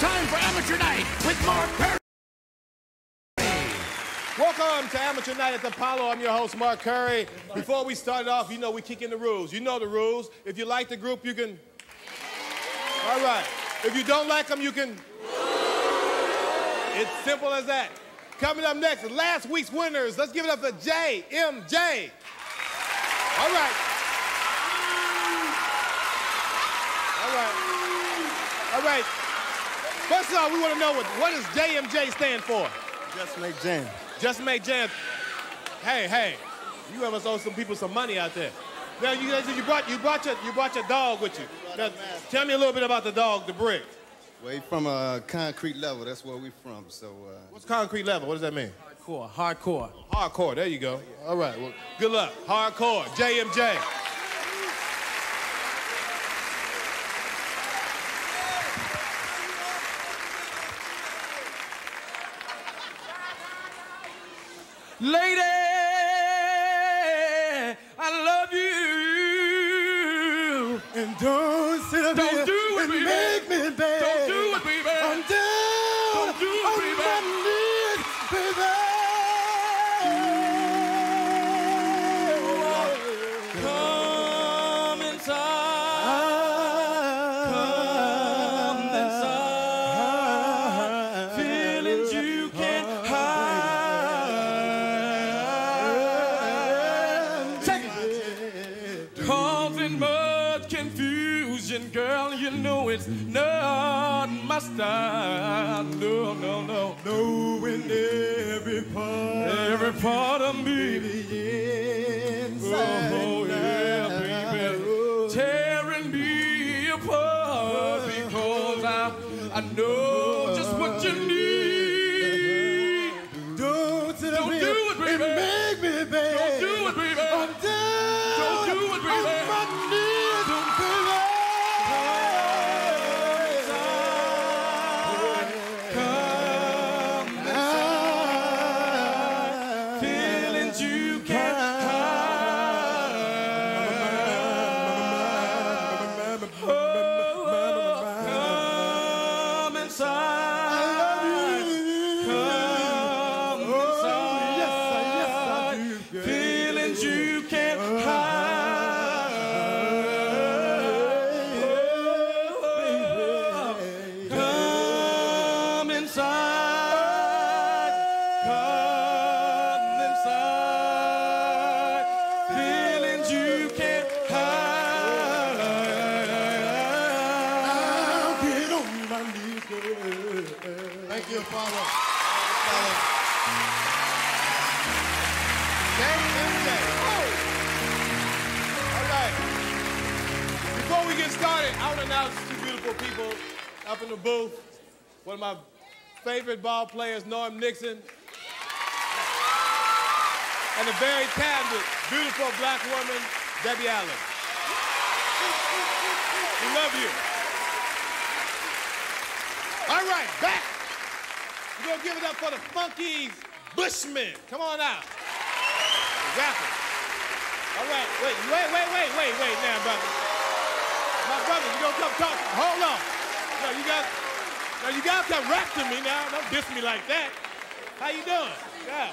time for Amateur Night with Mark Curry. Welcome to Amateur Night at the Apollo. I'm your host, Mark Curry. Before we start off, you know we kick in the rules. You know the rules. If you like the group, you can. All right. If you don't like them, you can. It's simple as that. Coming up next, last week's winners. Let's give it up for JMJ. All right. All right. All right. First of all, we want to know what, what does JMJ stand for? Just make jam. Just make jam. Hey, hey, you ever owe some people some money out there? Now you guys, you brought you brought your you brought your dog with you. Now, tell me a little bit about the dog, the brick. Well, he from a concrete level. That's where we from. So uh, What's concrete level? What does that mean? Hardcore, hardcore. Hardcore. There you go. All right. Well, good luck. Hardcore. JMJ. Lady, I love you. and don't sit up Don't here do it, and baby. make me bad. Don't do it, baby. I'm down Don't do it, on baby. my knees, baby. Girl. You know it's not my style. No, no, no. Knowing every part, Every part of me. inside Oh, oh Thank you, Apollo. JMJ. All right. Before we get started, I want to announce two beautiful people up in the booth. One of my favorite ball players, Norm Nixon. And a very talented, beautiful black woman, Debbie Allen. We love you. All right, back. We're gonna give it up for the Funkies Bushmen. Come on out. Rappers. All right, wait, wait, wait, wait, wait, wait now, brother. My brother, you gonna come talk? Hold on. No, you got, no, you gotta come rap to me now. Don't diss me like that. How you doing? Yeah.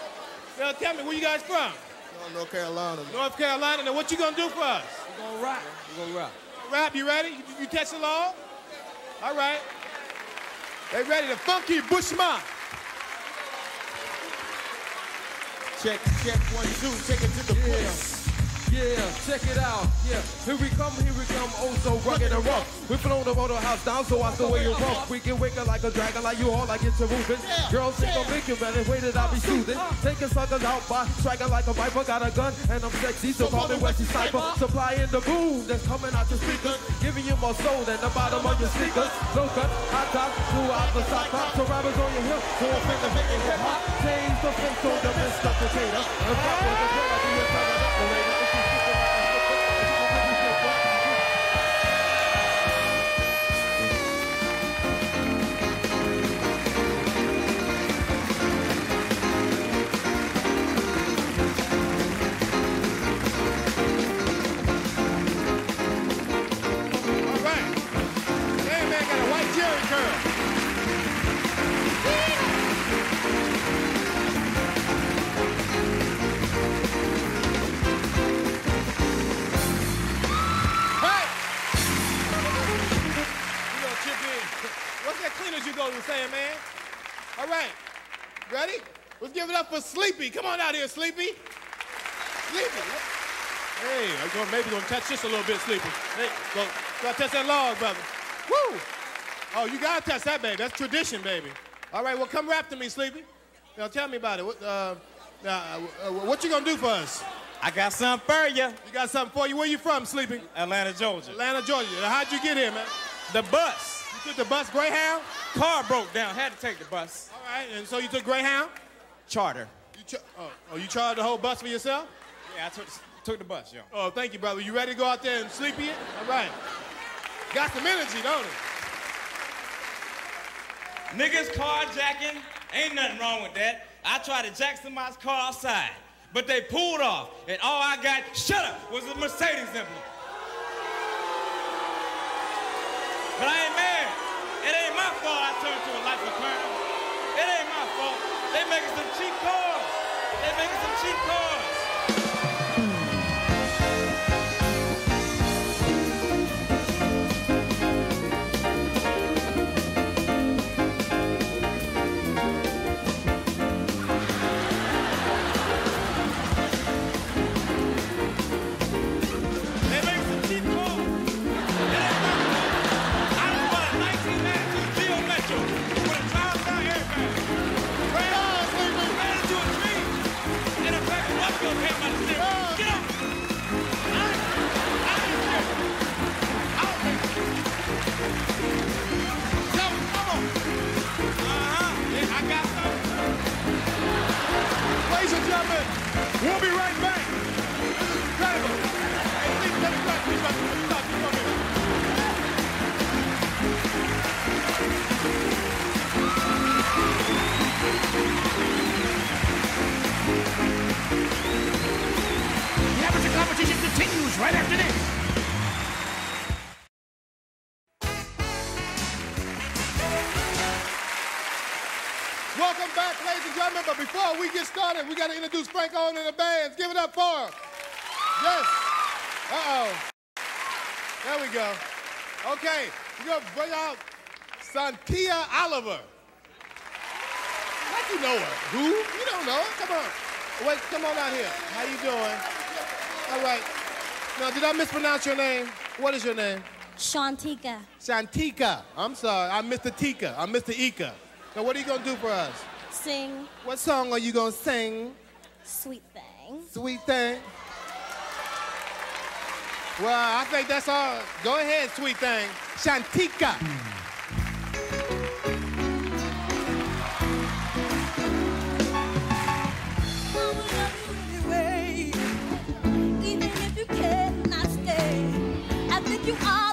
Now tell me, where you guys from? North Carolina. North Carolina. Now what you gonna do for us? We're gonna rap. We're gonna rap. Rap, you ready? You, you test along? All right. They ready? The Funky Bushman. Check, check, one, two, take it to the push. Yeah, check it out. Yeah, here we come, here we come, oh so rugged and rough. We flown the motor house down, so I still wear you rough. We can wake up like a dragon, like you all, like it's a moving. Girls think I'm making better, way that I be soothing. Taking suckers out by striking like a viper. Got a gun and I'm sexy, so call me Wesley Sniper. Supplying the boom that's coming out your speakers, giving you more soul than the bottom of your sneakers. Low cut, hot top, throughout the sock top. So rappers on your hip, four finger making hip hop. Change the face on the Mr. Potato. And fuck with the girl, I do it, turn All right. Ready? Let's give it up for Sleepy. Come on out here, Sleepy. Sleepy. Hey, I'm going, maybe gonna touch this a little bit, Sleepy. Hey, go, go touch that log, brother. Woo! Oh, you gotta touch that, baby. That's tradition, baby. All right, well, come rap to me, Sleepy. Now, tell me about it. What, uh, now, uh, what you gonna do for us? I got something for you. You got something for you? Where you from, Sleepy? Atlanta, Georgia. Atlanta, Georgia. Now, how'd you get here, man? The bus. You took the bus Greyhound? Car broke down. Had to take the bus. All right, and so you took Greyhound? Charter. You ch- oh, oh, you charged the whole bus for yourself? Yeah, I took, took the bus, yo. Oh, thank you, brother. You ready to go out there and sleepy it? All right. Got some energy, don't it? Niggas carjacking, ain't nothing wrong with that. I tried to jack somebody's car outside, but they pulled off, and all I got, shut up, was a Mercedes emblem. But I ain't mad. It ain't my fault I turned to a life of crime. It ain't my fault. They making some cheap cars. They making some cheap cars. Before we get started, we got to introduce Frank Owen and the bands. Give it up for him. Yes. Uh-oh. There we go. Okay, we're going to bring out Santia Oliver. Like you know her. Who? You don't know her. Come on. Wait, come on out here. How you doing? All right. Now, did I mispronounce your name? What is your name? Shantika, Shantika. I'm sorry. I'm Mr. Tika. I'm Mr. Ika. Now, what are you going to do for us? Sing What song are you to sing? Sweet Thing. Sweet thing. Well, I think that's all. Go ahead, sweet thing. Shantika. Even if you cannot stay, I think you are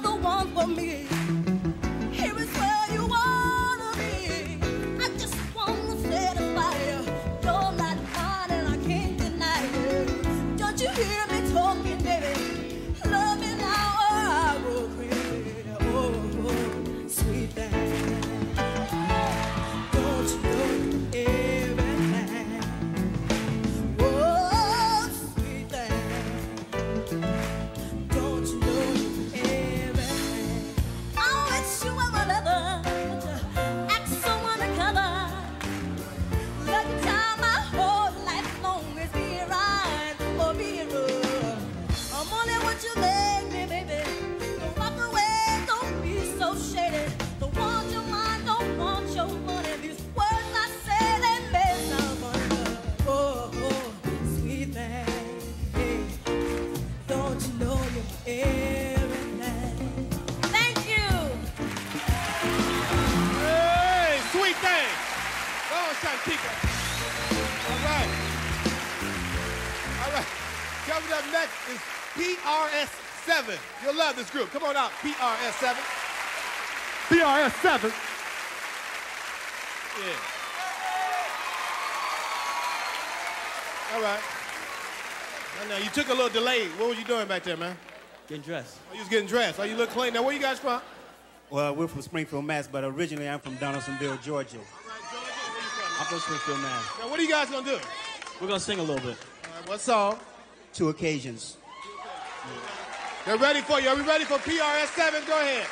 Go on, Shantika. All right. All right. Coming up next is PRS7. You'll love this group. Come on out, PRS7. PRS7. Yeah. All right. Now, now, you took a little delay. What were you doing back there, man? Getting dressed. Oh, you was getting dressed. Oh, you look clean. Now, where you guys from? Well, we're from Springfield, Mass, but originally I'm from Donaldsonville, Georgia. I'm from Springfield, Mass. Now, what are you guys gonna do? We're gonna sing a little bit. All right, what song? Two occasions. They're ready for you. Are we ready for PRS7? Go ahead.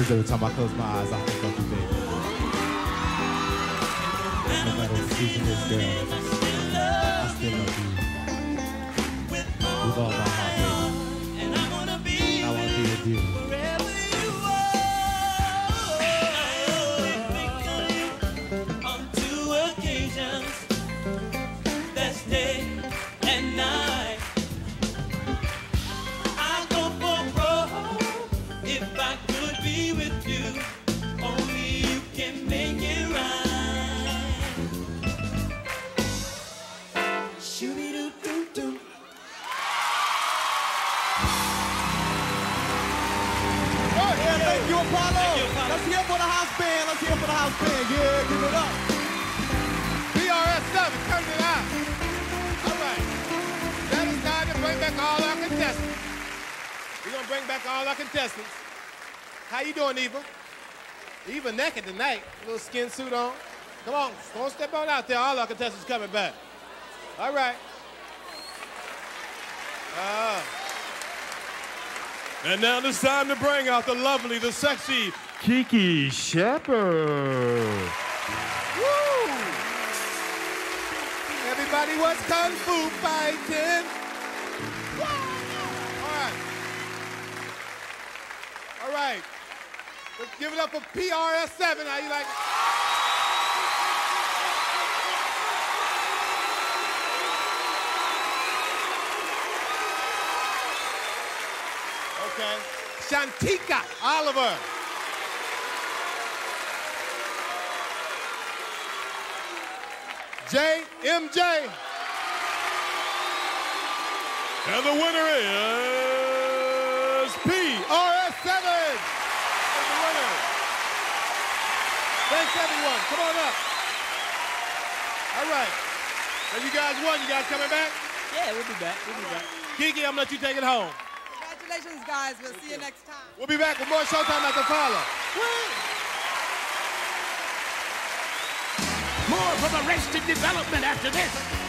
Because every time I close my eyes, I think of you, baby. No matter what season is, girl, I still love you. With all my heart, baby. I want to be with you. Yeah, thank you, Apollo. Let's hear for the house band. Let's hear for the house band. Yeah, give it up. PRS 7, turn it out. All right. That is time to bring back all our contestants. We're going to bring back all our contestants. How you doing, Eva? Eva naked tonight. Little skin suit on. Come on, don't step on out there. All our contestants coming back. All right. And now it's time to bring out the lovely, the sexy Kiki Shepard. Woo! Everybody was kung fu fighting. All right. All right. Let's give it up for PRS 7. How you like? Okay. Shantika Oliver. JMJ. And the winner is PRS7 is the winner. Thanks, everyone. Come on up. All right. So you guys won. You guys coming back? Yeah, we'll be back. We'll be back. Kiki, I'm going to let you take it home. Congratulations, guys. We'll see you next time. We'll be back with more Showtime at the Apollo. More from Arrested Development after this.